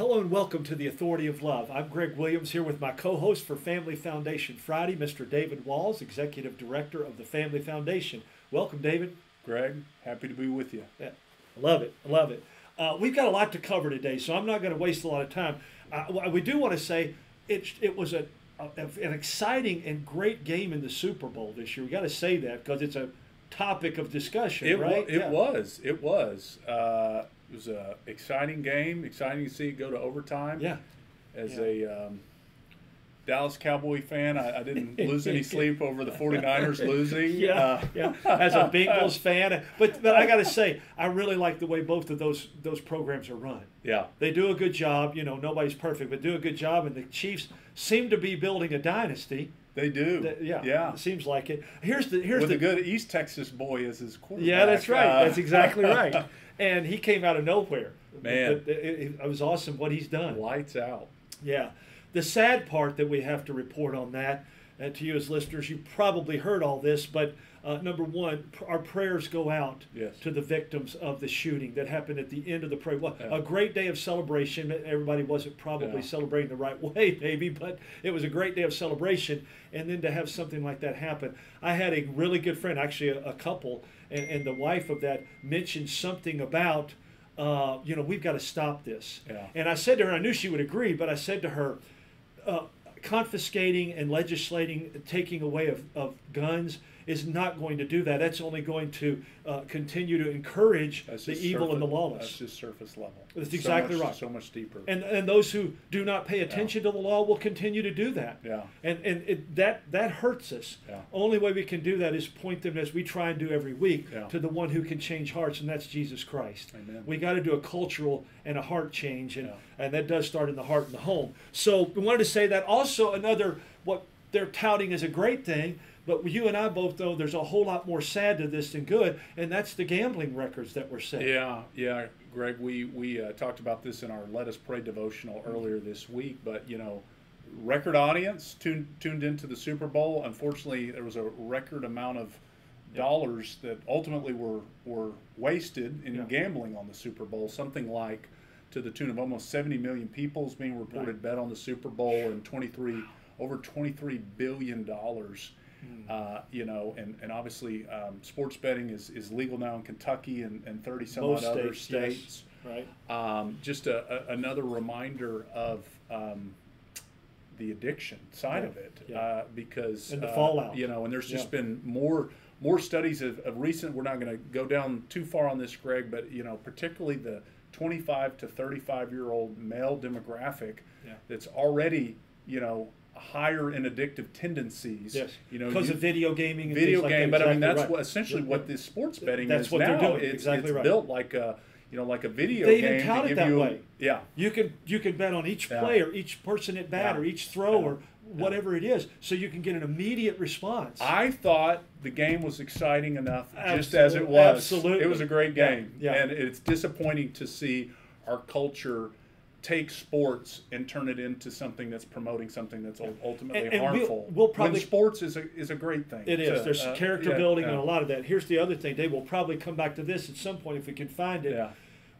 Hello and welcome to the Authority of Love. I'm Greg Williams here with my co host for Family Foundation Friday, Mr. David Walls, Executive Director of the Family Foundation. Welcome, David. Greg, happy to be with you. Yeah, I love it. I love it. Uh, we've got a lot to cover today, so I'm not going to waste a lot of time. Uh, we do want to say it, it was a, a, an exciting and great game in the Super Bowl this year. We got to say that because it's a topic of discussion, it right? Was, it yeah. was. It was. Uh, it was an exciting game. Exciting to see it go to overtime. Yeah. As yeah. a um, Dallas Cowboy fan, I, I, didn't lose any sleep over the 49ers losing. Yeah, uh, yeah. As a Bengals fan, but but I got to say, I really like the way both of those those programs are run. Yeah, they do a good job. You know, nobody's perfect, but do a good job, and the Chiefs seem to be building a dynasty. They do. The, yeah. Yeah. It seems like it. Here's the here's with the good East Texas boy as his quarterback. Yeah, that's right. Uh, that's exactly right. And he came out of nowhere. Man, it, it, it, was awesome what he's done. Lights out. Yeah. The sad part that we have to report on that, uh, to you as listeners, you probably heard all this, but uh, number one, pr- our prayers go out yes. to the victims of the shooting that happened at the end of the prayer. Well, yeah. A great day of celebration. Everybody wasn't probably yeah. celebrating the right way, maybe, but it was a great day of celebration. And then to have something like that happen. I had a really good friend, actually, a, a couple, and, and the wife of that mentioned something about. Uh, you know, we've got to stop this. Yeah. And I said to her, I knew she would agree, but I said to her, uh, confiscating and legislating taking away of, of guns is not going to do that. That's only going to uh, continue to encourage the evil surface, and the lawless. That's just surface level. That's exactly so much, right. So much deeper. And and those who do not pay attention yeah. to the law will continue to do that. Yeah. And and it, that that hurts us. Yeah. Only way we can do that is point them as we try and do every week yeah. to the one who can change hearts, and that's Jesus Christ. Amen. We got to do a cultural and a heart change, and and that does start in the heart and the home. So we wanted to say that also another what they're touting as a great thing but you and I both know there's a whole lot more sad to this than good, and that's the gambling records that were set. Yeah, yeah, Greg. We we uh, talked about this in our Let Us Pray devotional earlier this week, but you know, record audience tuned tuned into the Super Bowl. Unfortunately, there was a record amount of dollars that ultimately were were wasted in yeah. gambling on the Super Bowl. Something like to the tune of almost 70 million people is being reported right. bet on the Super Bowl and 23 over 23 billion dollars Uh, you know, and, and obviously um, sports betting is, is legal now in Kentucky and, and 30 some Most odd other states, states. yes. Right. Um, just a, a, another reminder of um, the addiction side yeah. of it yeah. uh, because, and the uh, fallout. you know, and there's just yeah. been more more studies of, of recent. We're not going to go down too far on this, Greg, but, you know, particularly the 25 to 35 year old male demographic that's already, you know, higher in addictive tendencies. Yes, you know, because of video gaming. video like game, that. but I mean that's right. what essentially what this sports betting that's is what now. They're doing. It's, exactly it's right. built like a you know like a video game. they game. even tout to it that you, way. Yeah, you can you can bet on each Yeah. player, each person at bat, Yeah. or each throw, or whatever it is, so you can get an immediate response. I thought the game was exciting enough, just as it was. Absolutely. it was a great game, Yeah. and it's disappointing to see our culture take sports and turn it into something that's promoting something that's ultimately And- and we'll- harmful. we'll probably- when sports is a is a great thing. It is. to, There's uh, character yeah, building yeah. and a lot of that. Here's the other thing. Dave will probably come back to this at some point if we can find it. Yeah,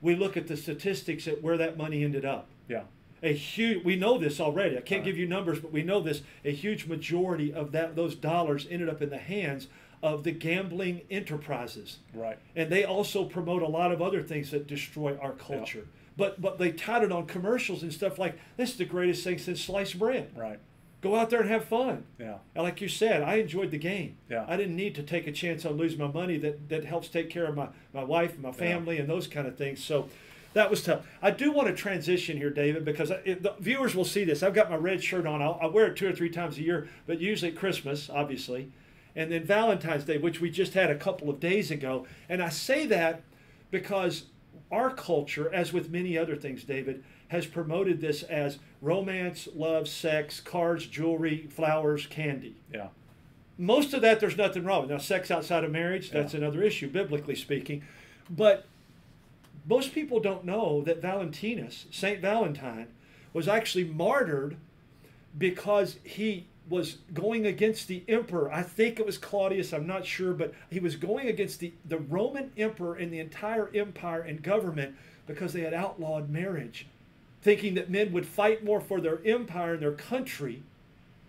We look at the statistics at where that money ended up. yeah, A huge. We know this already. I can't Right. give you numbers, but we know this. A huge majority of that those dollars ended up in the hands of the gambling enterprises. right. and they also promote a lot of other things that destroy our culture. But but they tout it on commercials and stuff like this is the greatest thing since sliced bread. Right. Go out there and have fun. Yeah. And like you said, I enjoyed the game. Yeah. I didn't need to take a chance on losing my money that, that helps take care of my, my wife and my family and those kind of things. So that was tough. I do want to transition here, David, because I, the viewers will see this. I've got my red shirt on. I'll, I wear it two or three times a year, but usually at Christmas, obviously. And then Valentine's Day, which we just had a couple of days ago. And I say that because our culture, as with many other things, David, has promoted this as romance, love, sex, cars, jewelry, flowers, candy. Yeah. Most of that, there's nothing wrong with. Now, sex outside of marriage, that's Yeah. another issue, biblically speaking. But most people don't know that Valentinus, Saint Valentine, was actually martyred because he was going against the emperor. I think it was Claudius, I'm not sure, but he was going against the, the Roman emperor and the entire empire and government because they had outlawed marriage thinking that men would fight more for their empire and their country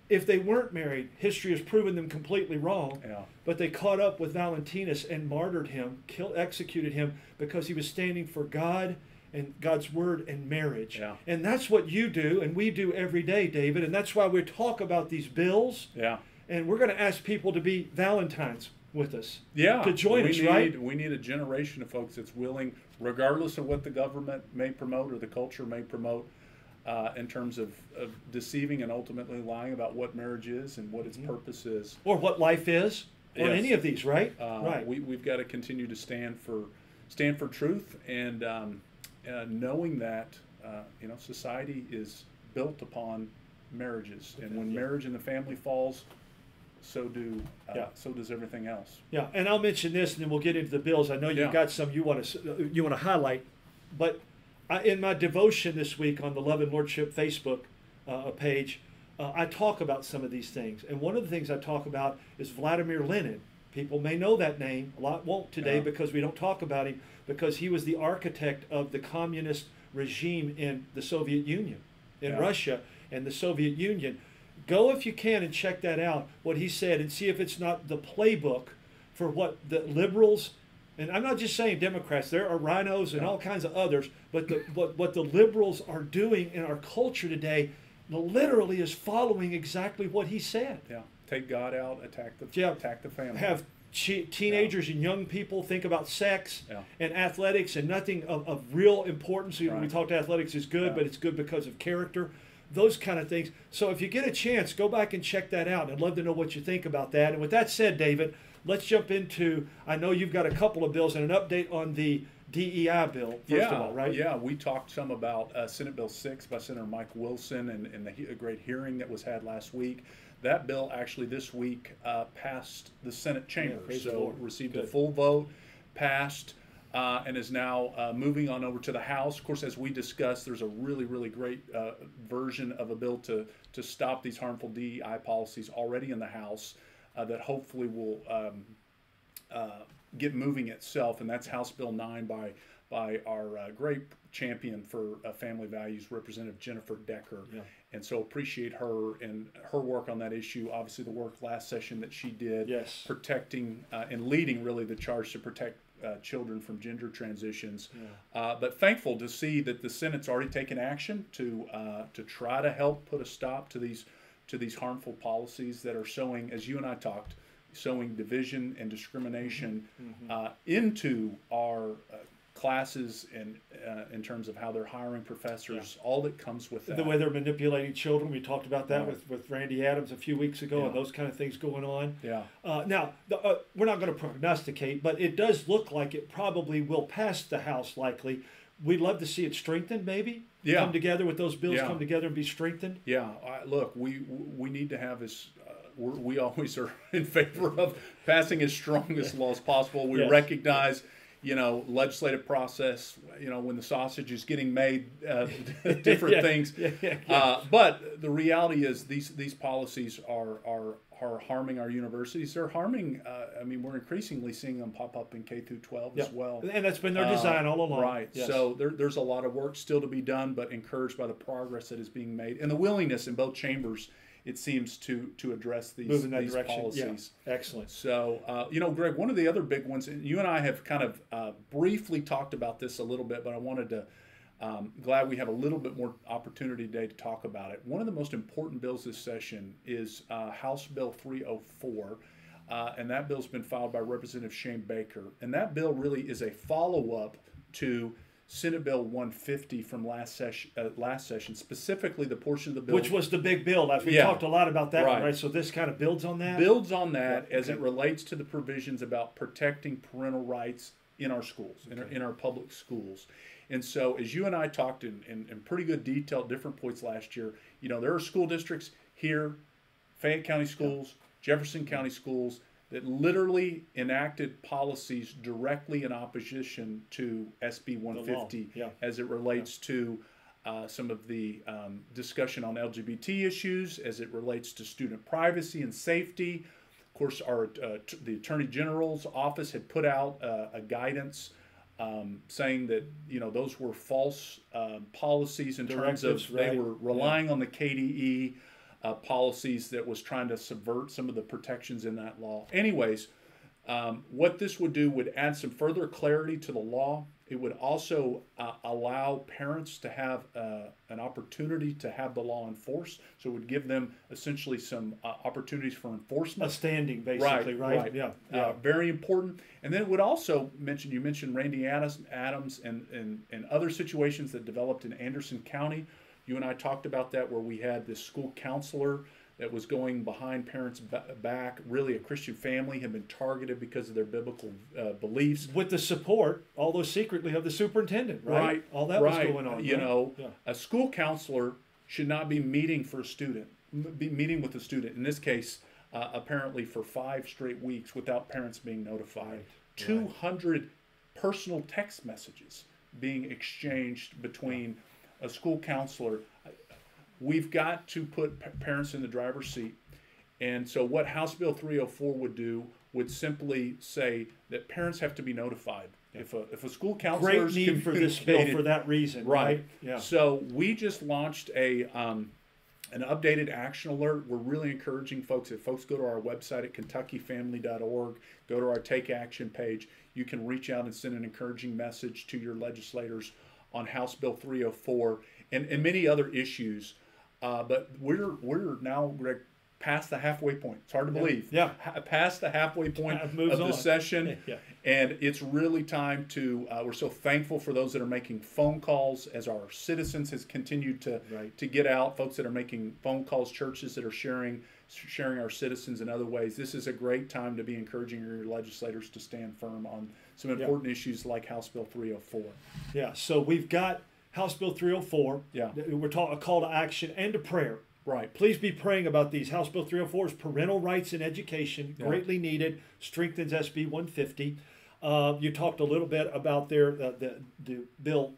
if they weren't married. History has proven them completely wrong. Yeah. But they caught up with Valentinus and martyred him, killed, executed him because he was standing for God and God's word and marriage. Yeah. And that's what you do and we do every day, David. And that's why we talk about these bills. Yeah. And we're going to ask people to be Valentines with us. Yeah, To join we us, need, right? We need a generation of folks that's willing, regardless of what the government may promote or the culture may promote, uh, in terms of, of deceiving and ultimately lying about what marriage is and what its Mm-hmm. purpose is. Or what life is. Or Yes. any of these, right? Uh, right. We, we've got to continue to stand for stand for truth and um, uh, knowing that uh, you know society is built upon marriages, and when Yeah. marriage and the family falls, so do uh, Yeah. so does everything else. Yeah, and I'll mention this, and then we'll get into the bills. I know you've Yeah. got some you want to you want to highlight, but I, in my devotion this week on the Love and Lordship Facebook uh, page, uh, I talk about some of these things, and one of the things I talk about is Vladimir Lenin. People may know that name. A lot won't today Yeah. because we don't talk about him because he was the architect of the communist regime in the Soviet Union, in Yeah. Russia and the Soviet Union. Go if you can and check that out, what he said, and see if it's not the playbook for what the liberals, and I'm not just saying Democrats, there are RINOs and Yeah. all kinds of others, but the, what, what the liberals are doing in our culture today literally is following exactly what he said. Yeah, take God out, attack the Yeah. attack the family. Have teenagers and young people think about sex Yeah. and athletics and nothing of, of real importance. We- We Right. talked athletics is good, Yeah. but it's good because of character, those kind of things. So if you get a chance, go back and check that out. I'd love to know what you think about that. And with that said, David, let's jump into. I know you've got a couple of bills and an update on the DEI bill. First yeah, of all, right? Yeah, we talked some about uh, Senate Bill 6 by Senator Mike Wilson and, and the he- great hearing that was had last week. That bill actually this week uh, passed the Senate chamber, the so Lord. received a full vote, passed, uh, and is now uh, moving on over to the House. Of course, as we discussed, there's a really, really great uh, version of a bill to, to stop these harmful DEI policies already in the House uh, that hopefully will um, uh, get moving itself, and that's House Bill 9 by by our uh, great champion for uh, family values, Representative Jennifer Decker. Yeah. And so appreciate her and her work on that issue. Obviously, the work last session that she did, Yes. protecting uh, and leading really the charge to protect uh, children from gender transitions. Uh, but thankful to see that the Senate's already taken action to uh, to try to help put a stop to these to these harmful policies that are showing, as you and I talked, showing division and discrimination Mm-hmm. uh, into our uh, classes and uh, in terms of how they're hiring professors, all that comes with that. The way they're manipulating children. We talked about that Right. with, with Randy Adams a few weeks ago, and those kind of things going on. yeah. Uh, now, the, uh, we're not going to prognosticate, but it does look like it probably will pass the House likely. We'd love to see it strengthened, maybe. Yeah. Come together with those bills, Yeah. come together and be strengthened. Yeah, look, we we need to have as uh, we're, we always are in favor of passing as strong as law as possible. We Yes. recognize, you know, legislative process. You know, when the sausage is getting made, uh, different Yeah, things. yeah, yeah. Uh, but the reality is, these these policies are are are harming our universities. They're harming. Uh, I mean, we're increasingly seeing them pop up in K through 12 as well. And that's been their Uh, design all along. Right. Yes. So there, there's a lot of work still to be done, but encouraged by the progress that is being made and the willingness in both chambers, it seems, to to address these, move in that these direction. policies. Yeah. Excellent. So, uh, you know, Greg, one of the other big ones, and you and I have kind of uh, briefly talked about this a little bit, but I wanted to. Um, glad we have a little bit more opportunity today to talk about it. One of the most important bills this session is uh, House Bill 304, uh, and that bill's been filed by Representative Shane Baker. And that bill really is a follow up to Senate Bill 150 from last session. Uh, last session, specifically the portion of the bill Which was the big bill. We Yeah. talked a lot about that, one, Right. right? So this kind of builds on that. builds on that Yeah, as it relates to the provisions about protecting parental rights in our schools, in, our, in our public schools. And so, as you and I talked in, in, in pretty good detail at different points last year, you know, there are school districts here, Fayette County schools, Jefferson County schools, that literally enacted policies directly in opposition to SB 150 yeah. as it relates to uh, some of the um, discussion on LGBT issues, as it relates to student privacy and safety. Of course, our uh, t- the Attorney General's office had put out uh, a guidance um, saying that you know those were false uh, policies in terms Directives, of they were relying on the KDE uh, policies that was trying to subvert some of the protections in that law. Anyways, um, what this would do would add some further clarity to the law. It would also uh, allow parents to have uh, an opportunity to have the law enforced. So it would give them essentially some uh, opportunities for enforcement. A standing, basically, right? Yeah, yeah. Uh, very important. And then it would also mention you mentioned Randy Adams, Adams and, and, and other situations that developed in Anderson County. You and I talked about that where we had this school counselor that was going behind parents' back. Really, a Christian family had been targeted because of their biblical uh, beliefs. With the support, although secretly, of the superintendent, right? Right. All that right. was going on. You right? know, Yeah. a school counselor should not be meeting for a student, be meeting with a student. In this case, uh, apparently for five straight weeks without parents being notified. Right. Two hundred personal text messages being exchanged between a school counselor. We've got to put pa- parents in the driver's seat. And so, what House Bill 304 would do would simply say that parents have to be notified. If a, if a school counselor Great is need for this bill for that reason, Right. right? Yeah. So we just launched a um, an updated action alert. We're really encouraging folks. If folks go to our website at KentuckyFamily.org, go to our Take Action page, you can reach out and send an encouraging message to your legislators on House Bill 304 and, and many other issues. Uh, but we're we're now Greg past the halfway point. It's hard to believe. Yeah. Ha- past the halfway point of the on. session. Yeah. And it's really time to, uh, we're so thankful for those that are making phone calls as our citizens has continued to, Right. to get out, folks that are making phone calls, churches that are sharing, sharing our citizens in other ways. This is a great time to be encouraging your legislators to stand firm on some important issues like House Bill 304. Yeah, so we've got House Bill 304. Yeah. We're talking a call to action and to prayer. Right. Please be praying about these. House Bill 304 is parental rights in education, Yeah. greatly needed, strengthens SB 150. Uh, you talked a little bit about their uh, the, the bill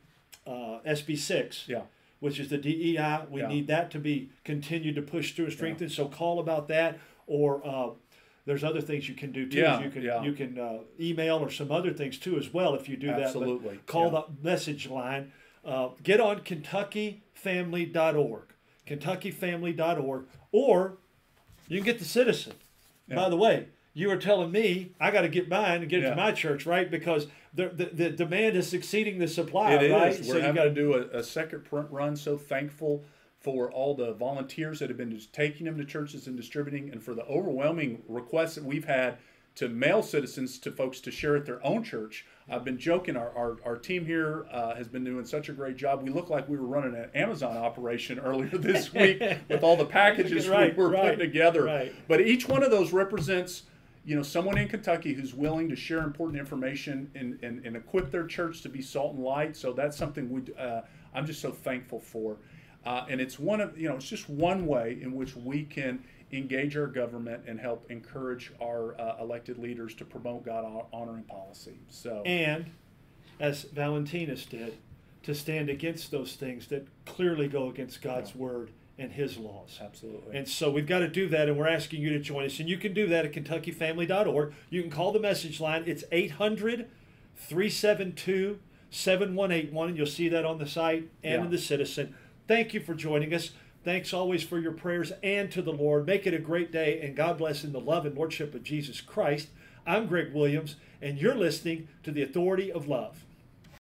uh, SB 6, Yeah. which is the DEI. We Yeah. need that to be continued to push through and strengthen. So call about that, or uh, there's other things you can do too. Yeah, you can yeah. you can uh, email or some other things too as well if you do that. Absolutely, Call yeah. the message line. Uh, get on KentuckyFamily.org, KentuckyFamily.org, or you can get the Citizen. By the way, you were telling me I got to get mine and get it Yeah. to my church, right? Because the, the, the demand is exceeding the supply, It is. right? We're So you having got to do a, a second print run. So thankful for all the volunteers that have been just taking them to churches and distributing, and for the overwhelming requests that we've had to mail citizens to folks to share at their own church. I've been joking. Our, our, our team here uh, has been doing such a great job. We look like we were running an Amazon operation earlier this week with all the packages Right, we were right, putting together. right. But each one of those represents, you know, someone in Kentucky who's willing to share important information and, and, and equip their church to be salt and light. So that's something we, uh, I'm just so thankful for. Uh, and it's one of, you know, it's just one way in which we can engage our government and help encourage our uh, elected leaders to promote God honoring policy. So, and as Valentinus did, to stand against those things that clearly go against God's word and His laws. absolutely. And so we've got to do that, and we're asking you to join us. And you can do that at KentuckyFamily.org. You can call the message line. It's 800 372 7181, and you'll see that on the site and Yeah. in the Citizen. Thank you for joining us. Thanks always for your prayers and to the Lord. Make it a great day, and God bless in the love and Lordship of Jesus Christ. I'm Greg Williams, and you're listening to the Authority of Love.